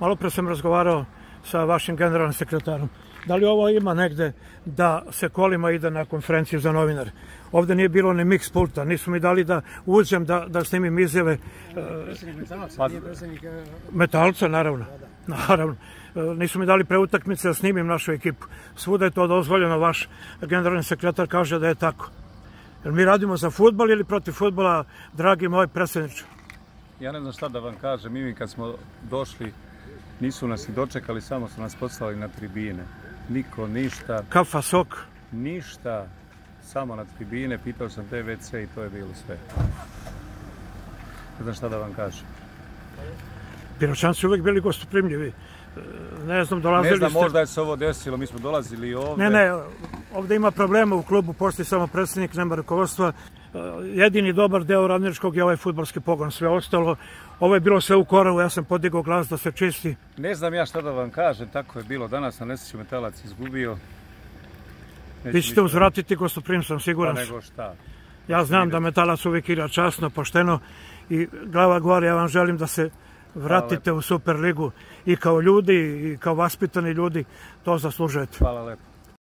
Malo pre sam razgovarao sa vašim generalnim sekretarom. Da li ovo ima negde da se kolima ide na konferenciju za novinare? Ovde nije bilo ni mix pulta, nisu mi dali da uđem da, da snimim izjave. Predsjednik metalca, nije predsjednik... e, Metalca, naravno. Naravno. E, Nisu mi dali pre utakmice da snimim našu ekipu. Svuda je to dozvoljeno, vaš generalni sekretar kaže da je tako. Jer mi radimo za futbol ili protiv futbola, dragi moj predsjedniče? Ja ne znam šta da vam kažem, mi kad smo došli, nisu nas i dočekali, samo su nas poslali na tribine. Niko, ništa, Kafa, sok. ništa, samo na tribine, pitao sam te WC i to je bilo sve. Ne znam šta da vam kažem. Piročanci su uvijek bili gostoprimljivi. Ne znam, dolazili Ne znam, ste... možda je se ovo desilo, mi smo dolazili ovde. Ne, ne, ovdje ima problema u klubu, postoji samo predsjednik, nema rukovodstva. Jedini dobar deo radničkog je ovaj futbalski pogon, sve ostalo. Ovo je bilo sve u koravu, ja sam podigao glas da se čisti. Ne znam ja šta da vam kažem, tako je bilo danas, na nesreću metalac izgubio. Neću Vi ćete uzvratiti gostoprim, sam Pa siguran. nego šta. Ja znam da metalac uvijek igra časno, pošteno i glava gore, ja vam želim da se vratite u Superligu i kao ljudi i kao vaspitani ljudi, to zaslužujete. Hvala lepo.